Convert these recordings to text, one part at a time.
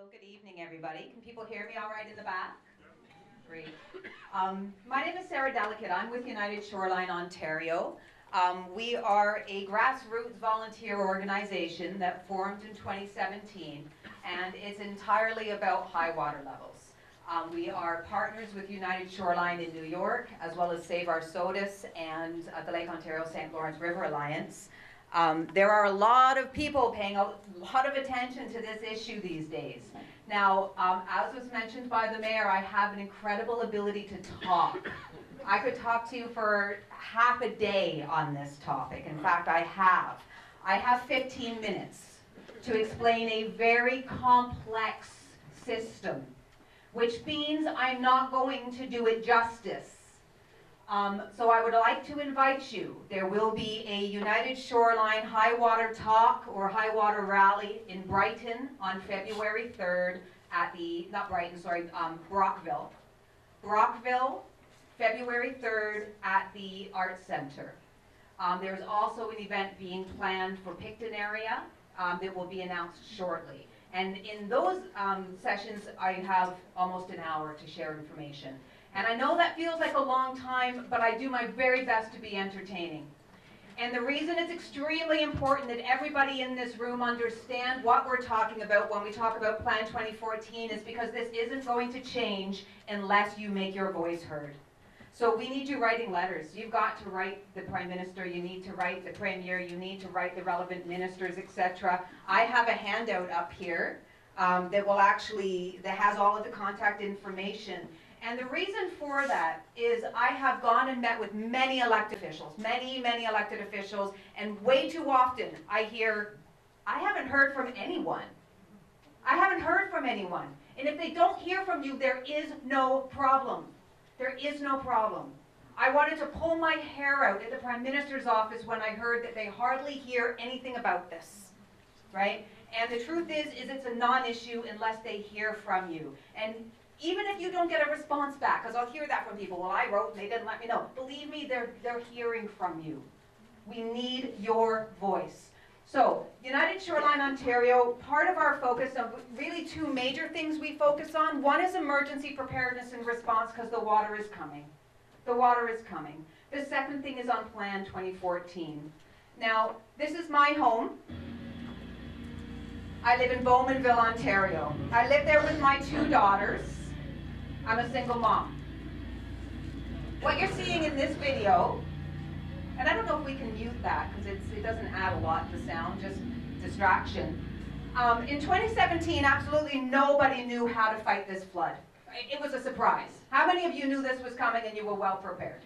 Hello, good evening, everybody. Can people hear me all right in the back? Great. Um, my name is Sarah Delicate. I'm with United Shoreline Ontario. Um, we are a grassroots volunteer organization that formed in 2017, and it's entirely about high water levels. Um, we are partners with United Shoreline in New York, as well as Save Our Sodus and uh, the Lake Ontario St. Lawrence River Alliance. Um, there are a lot of people paying a lot of attention to this issue these days. Now, um, as was mentioned by the mayor, I have an incredible ability to talk. I could talk to you for half a day on this topic. In fact, I have. I have 15 minutes to explain a very complex system, which means I'm not going to do it justice. Um, so I would like to invite you. There will be a United Shoreline High Water Talk or High Water Rally in Brighton on February 3rd at the, not Brighton, sorry, um, Brockville. Brockville, February 3rd at the Arts Center. Um, there's also an event being planned for Picton area um, that will be announced shortly. And in those um, sessions, I have almost an hour to share information. And I know that feels like a long time, but I do my very best to be entertaining. And the reason it's extremely important that everybody in this room understand what we're talking about when we talk about Plan 2014 is because this isn't going to change unless you make your voice heard. So we need you writing letters. You've got to write the Prime Minister, you need to write the Premier, you need to write the relevant ministers, etc. I have a handout up here um, that will actually, that has all of the contact information. And the reason for that is I have gone and met with many elected officials, many, many elected officials, and way too often I hear, I haven't heard from anyone. I haven't heard from anyone. And if they don't hear from you, there is no problem. There is no problem. I wanted to pull my hair out at the Prime Minister's office when I heard that they hardly hear anything about this, right? And the truth is, is it's a non-issue unless they hear from you. And even if you don't get a response back, because I'll hear that from people, well, I wrote and they didn't let me know. Believe me, they're, they're hearing from you. We need your voice. So, United Shoreline Ontario, part of our focus of really two major things we focus on. One is emergency preparedness and response because the water is coming. The water is coming. The second thing is on Plan 2014. Now, this is my home. I live in Bowmanville, Ontario. I live there with my two daughters. I'm a single mom. What you're seeing in this video, and I don't know if we can mute that because it doesn't add a lot to sound, just distraction. Um, in 2017, absolutely nobody knew how to fight this flood. It was a surprise. How many of you knew this was coming and you were well prepared?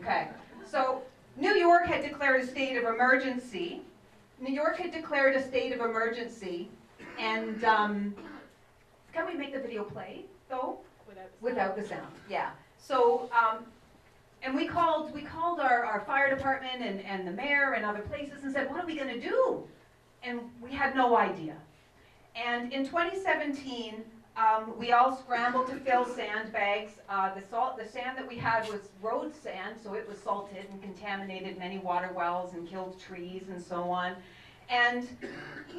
Okay, so New York had declared a state of emergency. New York had declared a state of emergency, and um, can we make the video play, though? Without the Without the sound, yeah. So, um, and we called, we called our, our fire department and, and the mayor and other places and said, what are we gonna do? And we had no idea. And in 2017, um, we all scrambled to fill sandbags. Uh, the salt, the sand that we had was road sand, so it was salted and contaminated many water wells and killed trees and so on. And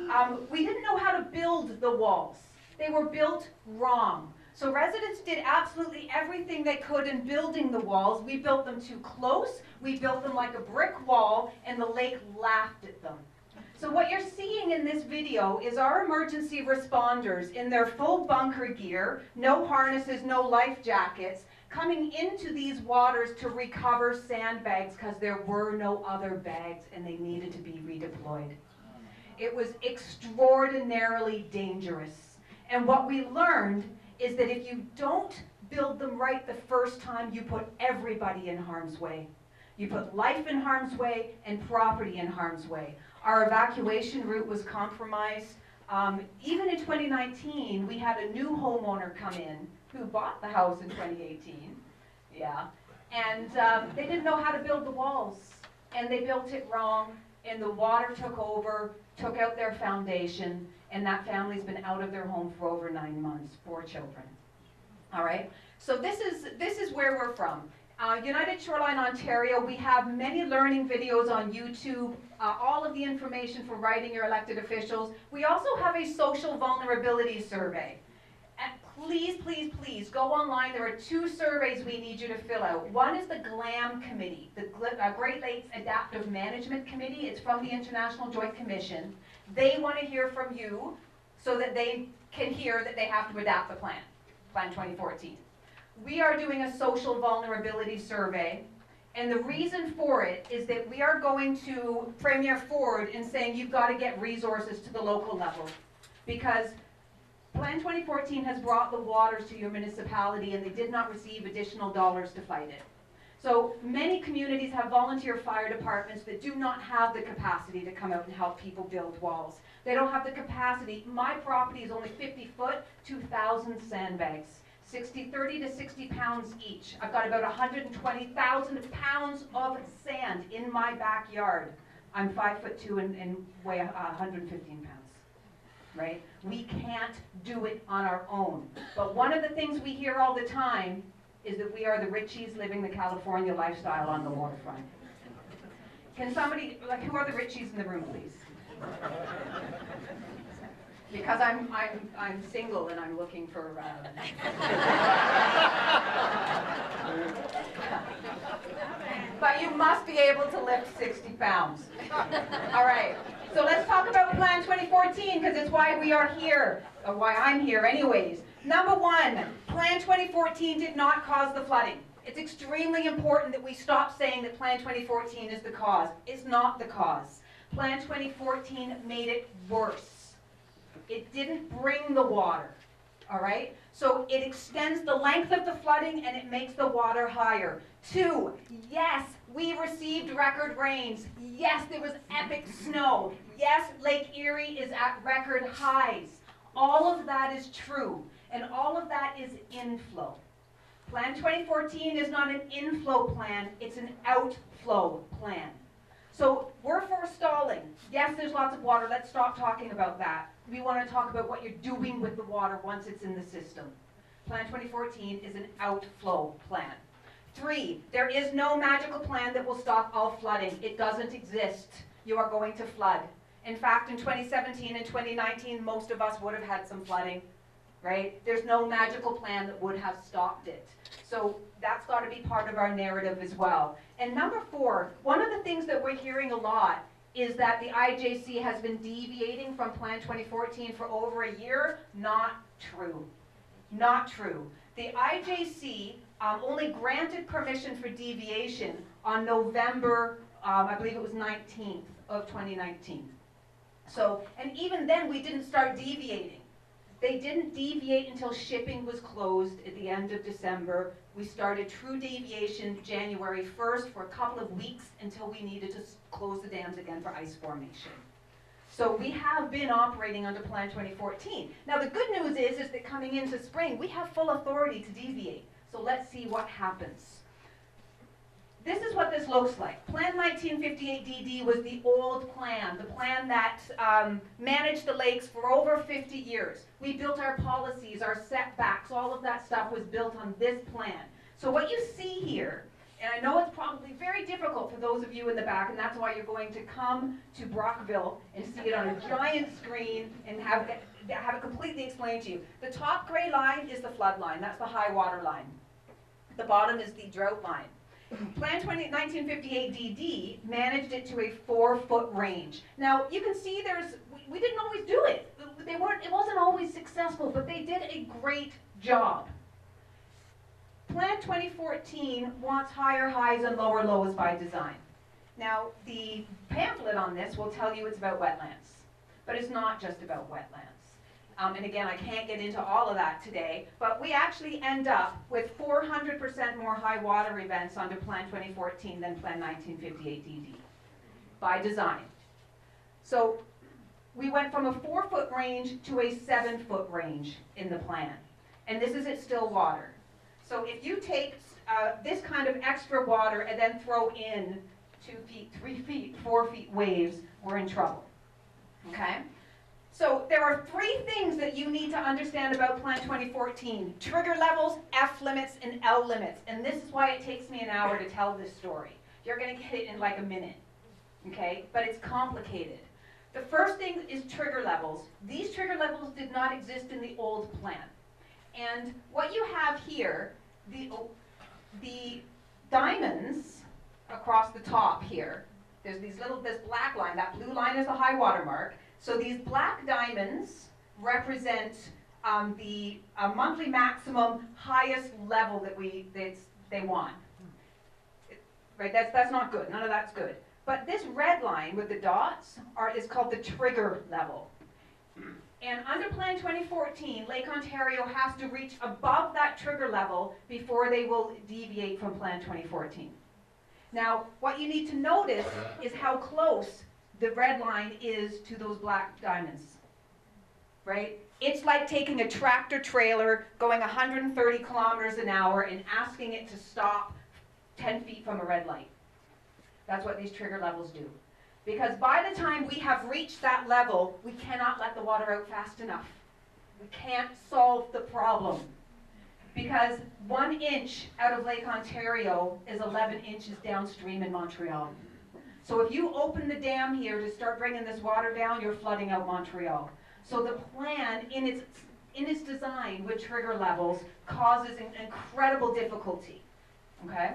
um, we didn't know how to build the walls. They were built wrong. So residents did absolutely everything they could in building the walls. We built them too close, we built them like a brick wall, and the lake laughed at them. So what you're seeing in this video is our emergency responders in their full bunker gear, no harnesses, no life jackets, coming into these waters to recover sandbags because there were no other bags and they needed to be redeployed. It was extraordinarily dangerous. And what we learned is that if you don't build them right the first time, you put everybody in harm's way. You put life in harm's way and property in harm's way. Our evacuation route was compromised. Um, even in 2019, we had a new homeowner come in who bought the house in 2018. Yeah. And um, they didn't know how to build the walls. And they built it wrong. And the water took over, took out their foundation. And that family's been out of their home for over nine months, four children. All right? So this is, this is where we're from. Uh, United Shoreline Ontario, we have many learning videos on YouTube, uh, all of the information for writing your elected officials. We also have a social vulnerability survey. And please, please, please go online. There are two surveys we need you to fill out. One is the GLAM Committee, the uh, Great Lakes Adaptive Management Committee. It's from the International Joint Commission. They want to hear from you so that they can hear that they have to adapt the plan, Plan 2014. We are doing a social vulnerability survey, and the reason for it is that we are going to Premier Ford in saying you've got to get resources to the local level. Because Plan 2014 has brought the waters to your municipality and they did not receive additional dollars to fight it. So many communities have volunteer fire departments that do not have the capacity to come out and help people build walls. They don't have the capacity. My property is only 50 foot, 2,000 sandbags. 60, 30 to 60 pounds each. I've got about 120,000 pounds of sand in my backyard. I'm five foot two and, and weigh uh, 115 pounds, right? We can't do it on our own. But one of the things we hear all the time is that we are the Richies living the California lifestyle on the waterfront. Can somebody, like, who are the Richies in the room, please? Because I'm, I'm, I'm single and I'm looking for, uh... But you must be able to lift 60 pounds. All right, so let's talk about Plan 2014, because it's why we are here, or why I'm here anyways. Number one, Plan 2014 did not cause the flooding. It's extremely important that we stop saying that Plan 2014 is the cause. It's not the cause. Plan 2014 made it worse. It didn't bring the water, all right? So it extends the length of the flooding and it makes the water higher. Two, yes, we received record rains. Yes, there was epic snow. Yes, Lake Erie is at record highs. All of that is true, and all of that is inflow. Plan 2014 is not an inflow plan, it's an outflow plan. So we're forestalling. Yes, there's lots of water. Let's stop talking about that. We want to talk about what you're doing with the water once it's in the system. Plan 2014 is an outflow plan. Three, there is no magical plan that will stop all flooding. It doesn't exist. You are going to flood. In fact, in 2017 and 2019, most of us would have had some flooding, right? There's no magical plan that would have stopped it. So that's got to be part of our narrative as well. And number four, one of the things that we're hearing a lot is that the IJC has been deviating from Plan 2014 for over a year. Not true. Not true. The IJC um, only granted permission for deviation on November, um, I believe it was 19th of 2019. So, and even then we didn't start deviating. They didn't deviate until shipping was closed at the end of December. We started true deviation January 1st for a couple of weeks until we needed to close the dams again for ice formation. So we have been operating under Plan 2014. Now the good news is, is that coming into spring, we have full authority to deviate. So let's see what happens. This is what this looks like. Plan 1958 DD was the old plan, the plan that um, managed the lakes for over 50 years. We built our policies, our setbacks, all of that stuff was built on this plan. So what you see here, and I know it's probably very difficult for those of you in the back, and that's why you're going to come to Brockville and see it on a giant screen and have it, have it completely explained to you. The top gray line is the flood line, that's the high water line. The bottom is the drought line. Plan 20, 1958 DD managed it to a four foot range. Now you can see there's, we, we didn't always do it. They weren't, it wasn't always successful, but they did a great job. Plan 2014 wants higher highs and lower lows by design. Now the pamphlet on this will tell you it's about wetlands, but it's not just about wetlands. Um, and again, I can't get into all of that today, but we actually end up with 400% more high water events under Plan 2014 than Plan 1958 DD, by design. So we went from a four foot range to a seven foot range in the plan. And this is at still water. So if you take uh, this kind of extra water and then throw in two feet, three feet, four feet waves, we're in trouble. Okay? So there are three things that you need to understand about Plan 2014. Trigger levels, F limits, and L limits. And this is why it takes me an hour to tell this story. You're gonna get it in like a minute, okay? But it's complicated. The first thing is trigger levels. These trigger levels did not exist in the old plan. And what you have here, the, oh, the diamonds across the top here, there's these little, this black line, that blue line is the high water mark. So these black diamonds represent um, the uh, monthly maximum highest level that we, that they want. Right, that's, that's not good, none of that's good. But this red line with the dots are, is called the trigger level. And under Plan 2014, Lake Ontario has to reach above that trigger level before they will deviate from Plan 2014. Now, what you need to notice is how close the red line is to those black diamonds, right? It's like taking a tractor trailer going 130 kilometers an hour and asking it to stop 10 feet from a red light. That's what these trigger levels do. Because by the time we have reached that level, we cannot let the water out fast enough. We can't solve the problem. Because one inch out of Lake Ontario is 11 inches downstream in Montreal. So if you open the dam here to start bringing this water down, you're flooding out Montreal. So the plan in its, in its design with trigger levels causes an incredible difficulty. Okay?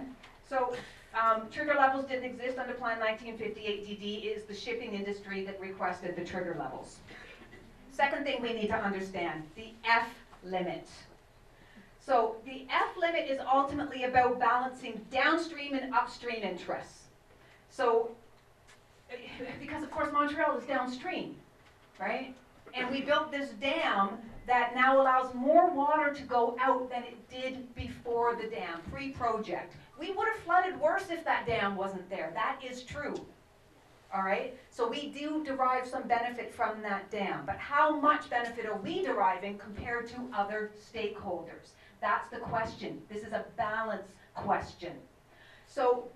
So um, trigger levels didn't exist under Plan 1958 DD. It is the shipping industry that requested the trigger levels. Second thing we need to understand, the F limit. So the F limit is ultimately about balancing downstream and upstream interests. So, because of course Montreal is downstream, right? And we built this dam that now allows more water to go out than it did before the dam, pre-project. We would have flooded worse if that dam wasn't there. That is true. All right? So we do derive some benefit from that dam. But how much benefit are we deriving compared to other stakeholders? That's the question. This is a balance question. So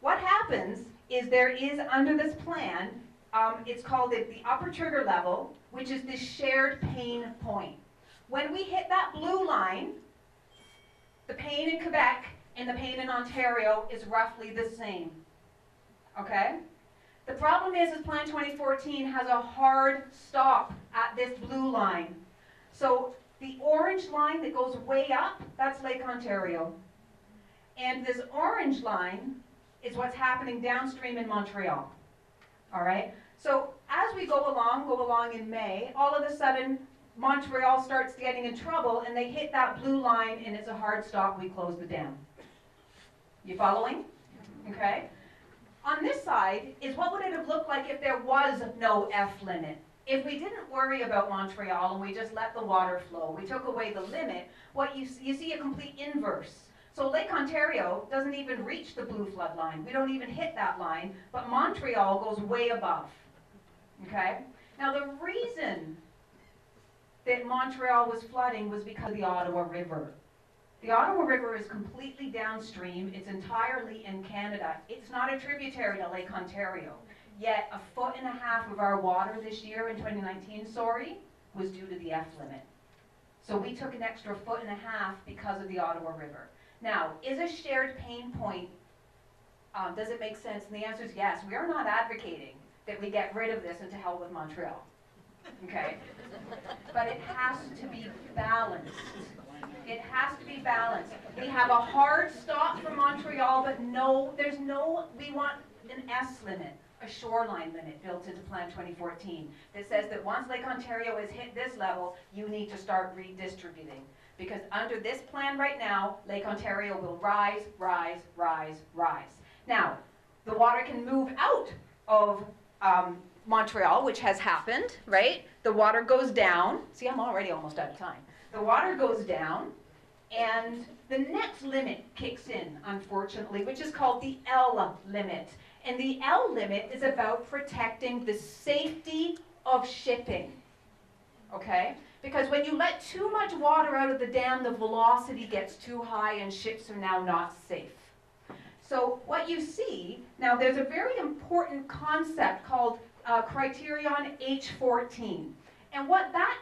what happens is there is, under this plan, um, it's called the, the upper trigger level, which is the shared pain point. When we hit that blue line, the pain in Quebec and the pain in Ontario is roughly the same. Okay? The problem is, is Plan 2014 has a hard stop at this blue line. So the orange line that goes way up, that's Lake Ontario. And this orange line is what's happening downstream in Montreal. All right? So as we go along, go along in May, all of a sudden Montreal starts getting in trouble and they hit that blue line and it's a hard stop, we close the dam. You following? Okay? On this side is what would it have looked like if there was no F limit? If we didn't worry about Montreal and we just let the water flow, we took away the limit, what you, you see a complete inverse. So Lake Ontario doesn't even reach the blue flood line. We don't even hit that line, but Montreal goes way above. Okay? Now the reason that Montreal was flooding was because of the Ottawa River. The Ottawa River is completely downstream. It's entirely in Canada. It's not a tributary to Lake Ontario. Yet a foot and a half of our water this year in 2019, sorry, was due to the F limit. So we took an extra foot and a half because of the Ottawa River. Now, is a shared pain point, um, does it make sense? And the answer is yes. We are not advocating that we get rid of this and to hell with Montreal. Okay? But it has to be balanced. It has to be balanced. We have a hard stop for Montreal, but no, there's no, we want an S limit, a shoreline limit built into Plan 2014 that says that once Lake Ontario has hit this level, you need to start redistributing. Because under this plan right now, Lake Ontario will rise, rise, rise, rise. Now, the water can move out of um, Montreal, which has happened, right? The water goes down. See, I'm already almost out of time. The water goes down, and the next limit kicks in, unfortunately, which is called the L limit. And the L limit is about protecting the safety of shipping. Okay? Because when you let too much water out of the dam, the velocity gets too high and ships are now not safe. So what you see, now there's a very important concept called uh, criterion H14. And what that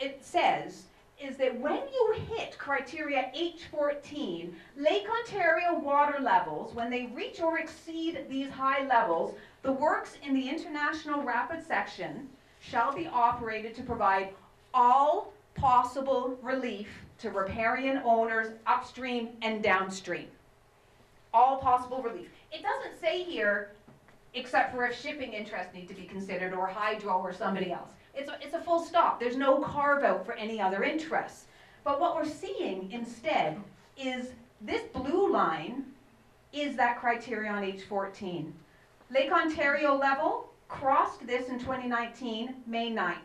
it says is that when you hit criteria H14, Lake Ontario water levels, when they reach or exceed these high levels, the works in the international rapid section shall be operated to provide all possible relief to riparian owners upstream and downstream. All possible relief. It doesn't say here, except for if shipping interests need to be considered, or hydro, or somebody else. It's a, it's a full stop. There's no carve out for any other interests. But what we're seeing instead is this blue line is that criteria on H14. Lake Ontario level crossed this in 2019, May 9th,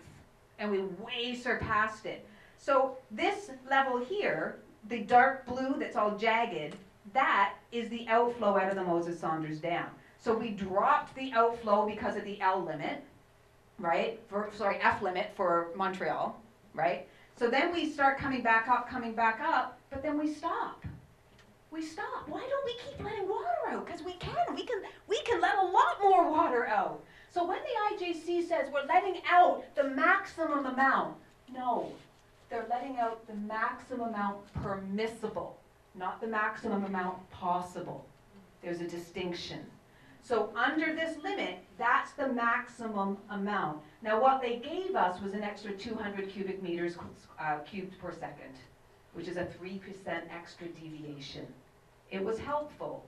and we way surpassed it. So this level here, the dark blue that's all jagged, that is the outflow out of the Moses Saunders Dam. So we dropped the outflow because of the L limit, right? For, sorry, F limit for Montreal, right? So then we start coming back up, coming back up, but then we stop. We stop. Why don't we keep letting water out? Because we can. We can. We can let a lot more water out. So when the IJC says we're letting out the maximum amount, no, they're letting out the maximum amount permissible, not the maximum amount possible. There's a distinction. So under this limit, that's the maximum amount. Now what they gave us was an extra 200 cubic meters uh, cubed per second, which is a 3% extra deviation. It was helpful,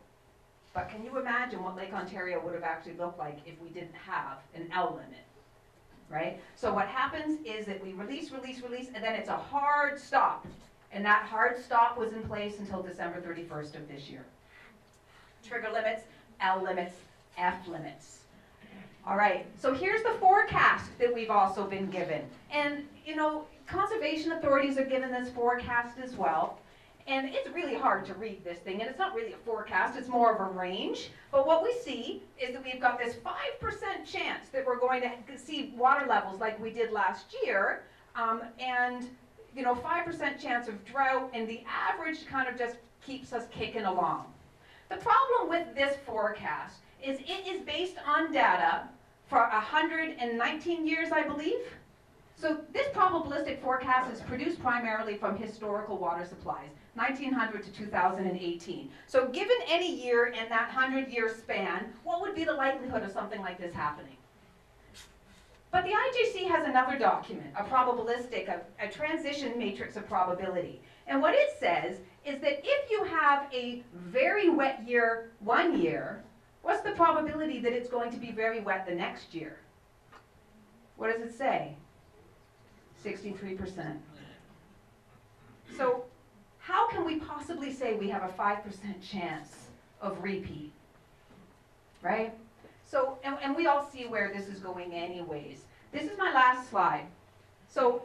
but can you imagine what Lake Ontario would have actually looked like if we didn't have an L limit? Right? So what happens is that we release, release, release, and then it's a hard stop. And that hard stop was in place until December 31st of this year. Trigger limits, L limits, F limits. All right, so here's the forecast that we've also been given. And, you know, conservation authorities are given this forecast as well. And it's really hard to read this thing, and it's not really a forecast, it's more of a range. But what we see is that we've got this 5% chance that we're going to see water levels like we did last year, um, and, you know, 5% chance of drought, and the average kind of just keeps us kicking along. The problem with this forecast is it is based on data for 119 years, I believe. So this probabilistic forecast is produced primarily from historical water supplies, 1900 to 2018. So given any year in that 100-year span, what would be the likelihood of something like this happening? But the IJC has another document, a probabilistic, a, a transition matrix of probability. And what it says is that if you have a very wet year one year, what's the probability that it's going to be very wet the next year? What does it say? 63%. So how can we possibly say we have a 5% chance of repeat? Right? So, and, and we all see where this is going anyways. This is my last slide. So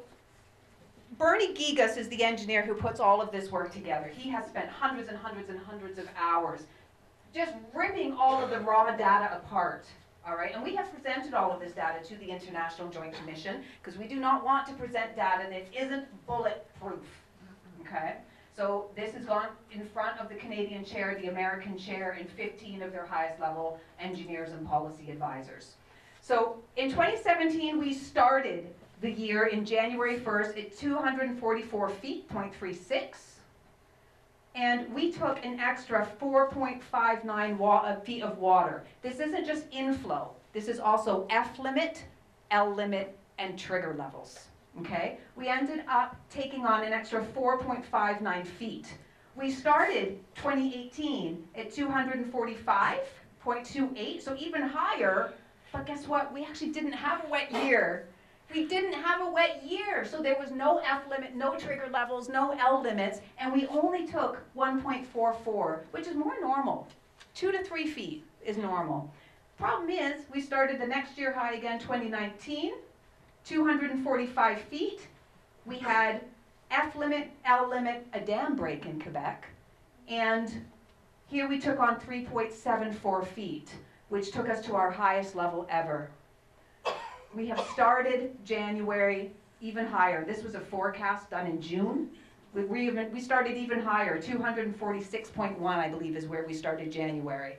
Bernie Gigas is the engineer who puts all of this work together. He has spent hundreds and hundreds and hundreds of hours just ripping all of the raw data apart. All right, and we have presented all of this data to the International Joint Commission because we do not want to present data that isn't bulletproof. Okay, so this has gone in front of the Canadian chair, the American chair, and 15 of their highest level engineers and policy advisors. So in 2017, we started the year in January 1st at 244 feet, 0.36. And we took an extra 4.59 uh, feet of water. This isn't just inflow. This is also F limit, L limit, and trigger levels. Okay? We ended up taking on an extra 4.59 feet. We started 2018 at 245.28, so even higher, but guess what? We actually didn't have a wet year we didn't have a wet year, so there was no F limit, no trigger levels, no L limits, and we only took 1.44, which is more normal. Two to three feet is normal. Problem is, we started the next year high again, 2019, 245 feet. We had F limit, L limit, a dam break in Quebec, and here we took on 3.74 feet, which took us to our highest level ever. We have started January even higher. This was a forecast done in June. We, we, even, we started even higher, 246.1 I believe is where we started January.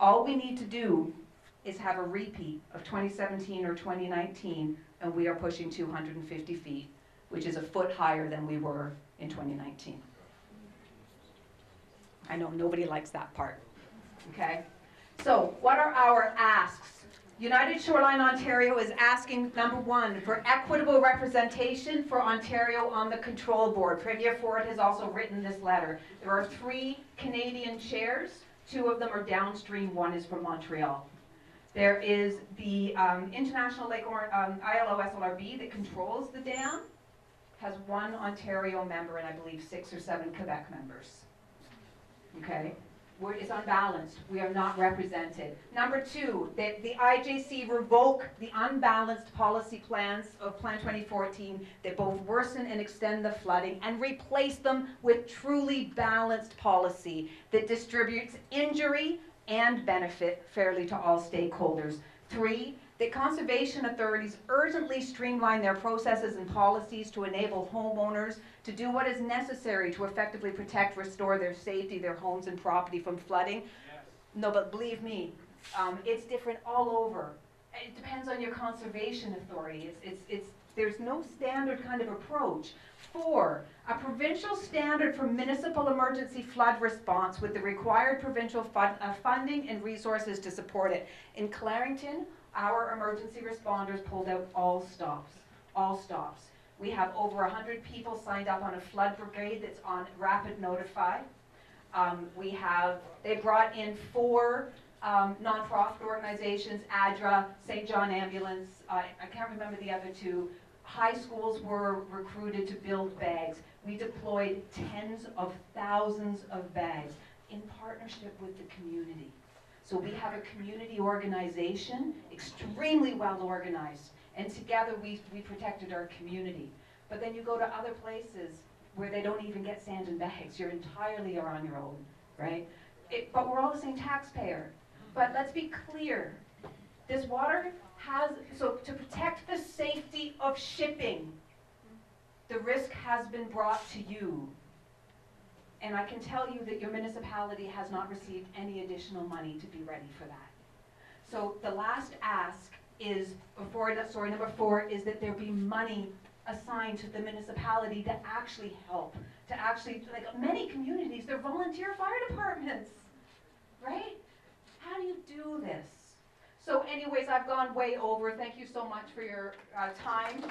All we need to do is have a repeat of 2017 or 2019, and we are pushing 250 feet, which is a foot higher than we were in 2019. I know nobody likes that part, okay? So what are our asks? United Shoreline Ontario is asking, number one, for equitable representation for Ontario on the control board. Premier Ford has also written this letter. There are three Canadian chairs, two of them are downstream, one is from Montreal. There is the um, International Lake or um, ILO SLRB that controls the dam, has one Ontario member and I believe six or seven Quebec members. Okay? We're, it's unbalanced. We are not represented. Number two, that the IJC revoke the unbalanced policy plans of Plan 2014 that both worsen and extend the flooding and replace them with truly balanced policy that distributes injury and benefit fairly to all stakeholders. Three, that conservation authorities urgently streamline their processes and policies to enable homeowners to do what is necessary to effectively protect, restore their safety, their homes and property from flooding. No, but believe me, um, it's different all over. It depends on your conservation authority. It's, it's, it's, there's no standard kind of approach. Four, a provincial standard for municipal emergency flood response with the required provincial fund, uh, funding and resources to support it. In Clarington, our emergency responders pulled out all stops, all stops. We have over 100 people signed up on a flood brigade that's on rapid notify. Um, we have, they brought in four um, nonprofit organizations, ADRA, St. John Ambulance, uh, I can't remember the other two. High schools were recruited to build bags. We deployed tens of thousands of bags in partnership with the community. So we have a community organization, extremely well organized, and together we, we protected our community. But then you go to other places where they don't even get sand and bags, you're entirely on your own, right? It, but we're all the same taxpayer. But let's be clear, this water has, so to protect the of shipping, the risk has been brought to you. And I can tell you that your municipality has not received any additional money to be ready for that. So the last ask is, before, sorry, number four, is that there be money assigned to the municipality to actually help, to actually, like many communities, they're volunteer fire departments, right? How do you do this? So anyways, I've gone way over. Thank you so much for your uh, time.